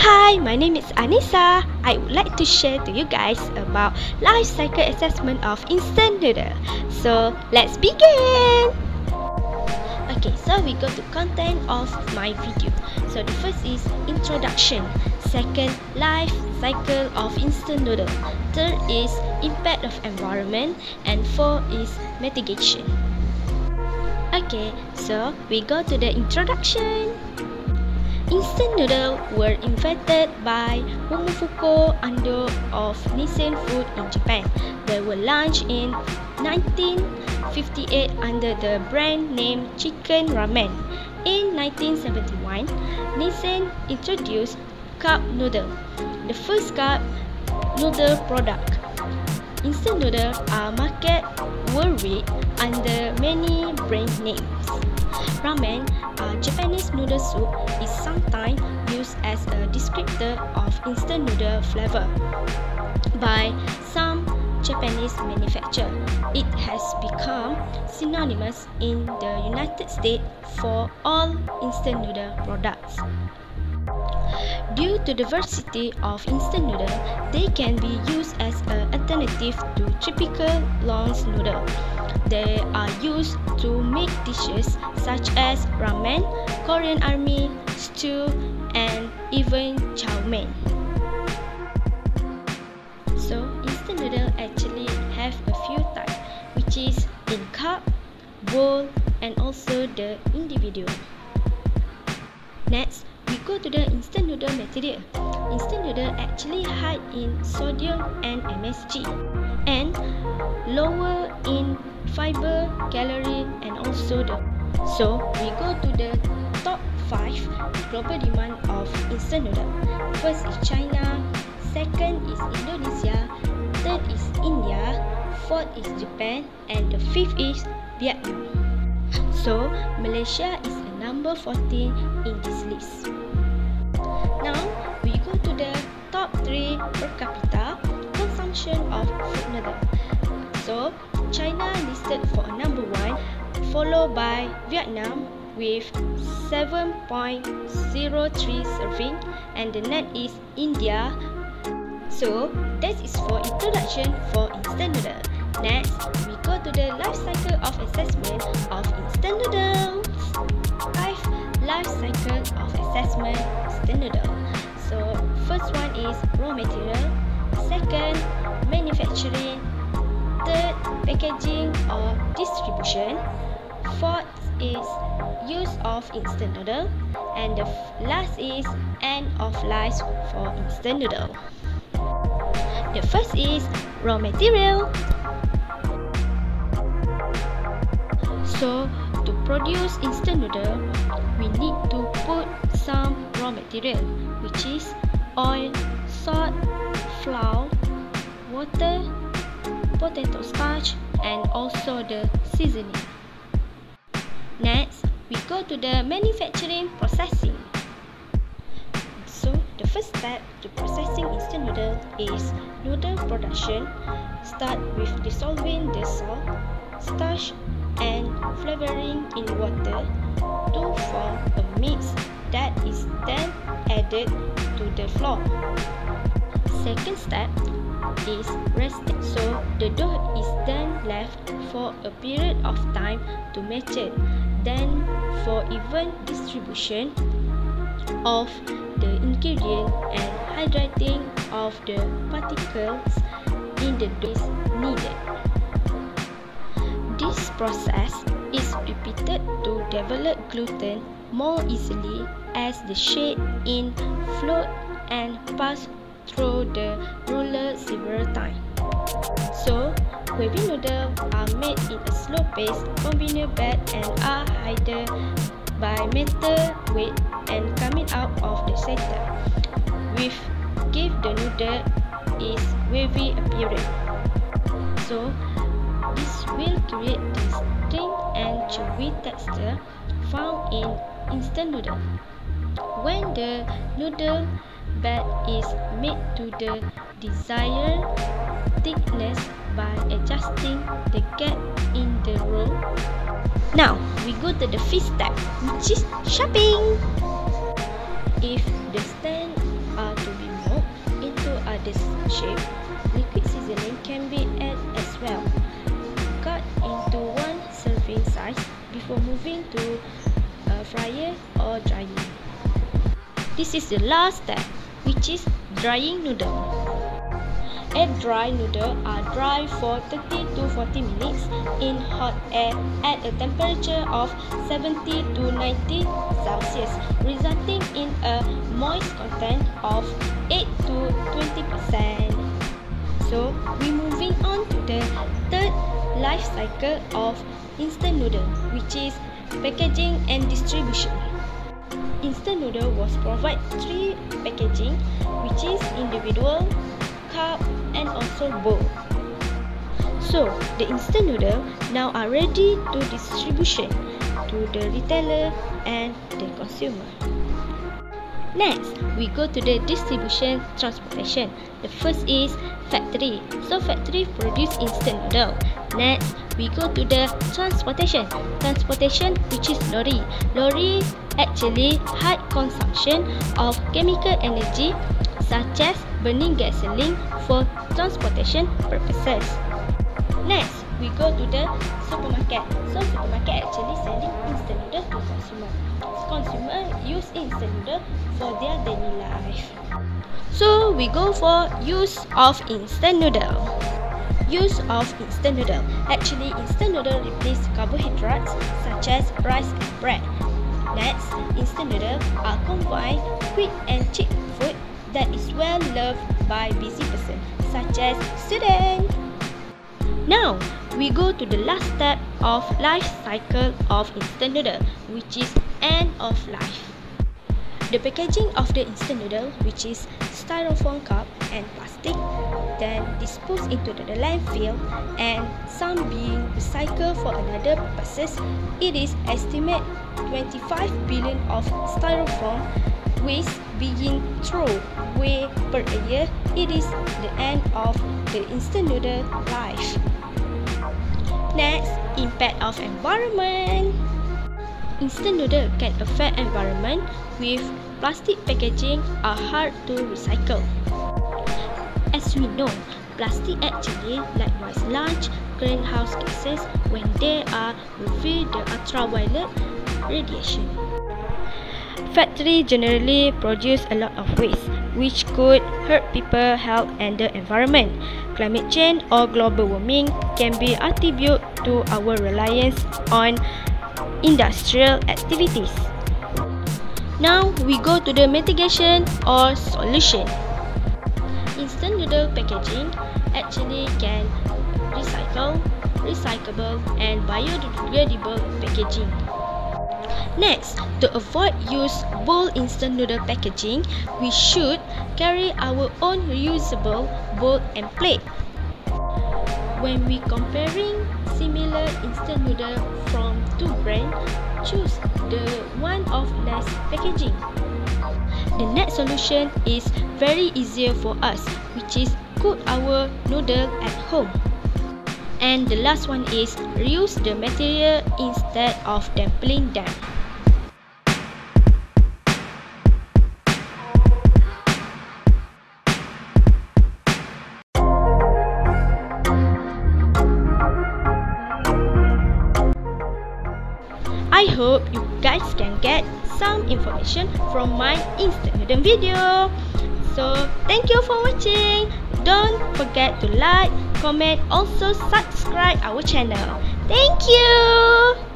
Hi, my name is Anissa. I would like to share to you guys about life cycle assessment of instant noodle. So, let's begin. Okay, so we go to content of my video. So the first is introduction. Second, life cycle of instant noodle. Third is impact of environment and four is mitigation. Okay, so we go to the introduction. Instant noodle were invented by Momofuku Ando of Nissin Food in Japan. They were launched in 1958 under the brand name Chicken Ramen. In 1971, Nissin introduced cup noodle, the first cup noodle product. Instant noodles are marketed worldwide under many brand names. Ramen, a Japanese noodle soup, is sometimes used as a descriptor of instant noodle flavor. By some Japanese manufacturers, it has become synonymous in the United States for all instant noodle products. Due to the diversity of instant noodle, they can be used as an alternative to typical long noodle. They are used to make dishes such as ramen, Korean army, stew, and even chow mein. So, instant noodle actually have a few types, which is in cup, bowl, and also the individual. Next, we go to the instant noodle material. Instant noodle actually high in sodium and MSG lower in fiber, calorie and also the so we go to the top 5 global demand of instant noodle. First is China, second is Indonesia, third is India, fourth is Japan and the fifth is Vietnam. So Malaysia is a number 14 in this list. Now we go to the top 3 per capita consumption of food noodle. So China listed for number 1 followed by Vietnam with 7.03 serving and the next is India. So that is for introduction for instant noodle. Next, we go to the life cycle of assessment of instant noodles. 5. Life cycle of assessment instant noodle. So first one is raw material, second manufacturing, third packaging or distribution, fourth is use of instant noodle and the last is end of life for instant noodle. The first is raw material. So to produce instant noodle, we need to put some raw material which is oil, salt, flour, water, potato starch and also the seasoning. Next, we go to the manufacturing processing. So, the first step to processing instant noodle is noodle production. Start with dissolving the salt, starch and flavoring in water to form a mix that is then added to the flour. Second step is rested So the dough is then left for a period of time to mature. Then for even distribution of the ingredient and hydrating of the particles in the dough is needed. This process is repeated to develop gluten more easily as the shade in float and pass through the Wavy noodles are made in a slow pace, conveyor bed and are hidden by metal weight and coming out of the center, which give the noodle its wavy appearance. So, this will create the distinct and chewy texture found in instant noodle. When the noodle bed is made to the desired thickness by adjusting the gap in the row. Now we go to the fifth step, which is shopping. If the stand are to be moulded into other shape, liquid seasoning can be added as well. Cut into one serving size before moving to a fryer or drying. This is the last step, which is drying noodle. Air dry noodle are dry for 30 to 40 minutes in hot air at a temperature of 70 to 90 Celsius, resulting in a moist content of 8 to 20%. So, we moving on to the third life cycle of instant noodle, which is packaging and distribution. Instant noodle was provide three packaging, which is individual, cup and also bowl. So, the instant noodle now are ready to distribution to the retailer and the consumer. Next, we go to the distribution transportation. The first is factory. So factory produce instant noodle. Next, we go to the transportation. Transportation which is lorry. Lorry actually high consumption of chemical energy such as burning gasoline for transportation purposes. Next, we go to the supermarket. So supermarket actually selling instant noodle to consumer. Consumer use instant noodle for their daily life. So we go for use of instant noodle. Use of instant noodle. Actually, instant noodle replace carbohydrates such as rice and bread. Next, instant noodle are combined quick and cheap food that is well loved by busy person such as student. Now, we go to the last step of life cycle of instant noodle which is end of life. The packaging of the instant noodle which is styrofoam cup and plastic then disposed into the landfill and some being recycled for another purposes, it is estimated 25 billion of styrofoam waste being thrown away per year, it is the end of the instant noodle life. Next, impact of environment. Instant noodle can affect environment with plastic packaging are hard to recycle. As we know, plastic actually likewise large greenhouse gases when they are reveal the ultraviolet radiation. Factory generally produce a lot of waste which could hurt people health and the environment. Climate change or global warming can be attributed to our reliance on industrial activities. Now we go to the mitigation or solution. Instant noodle packaging actually can recycle, recyclable and biodegradable packaging. Next, to avoid use bowl instant noodle packaging, we should carry our own reusable bowl and plate. When we comparing similar instant noodle from two brands, choose the one of less packaging. The next solution is very easier for us, which is cook our noodle at home. And the last one is reuse the material instead of dumping them. I hope you guys can get some information from my noodle video. So, thank you for watching. Don't forget to like, comment, also subscribe our channel. Thank you.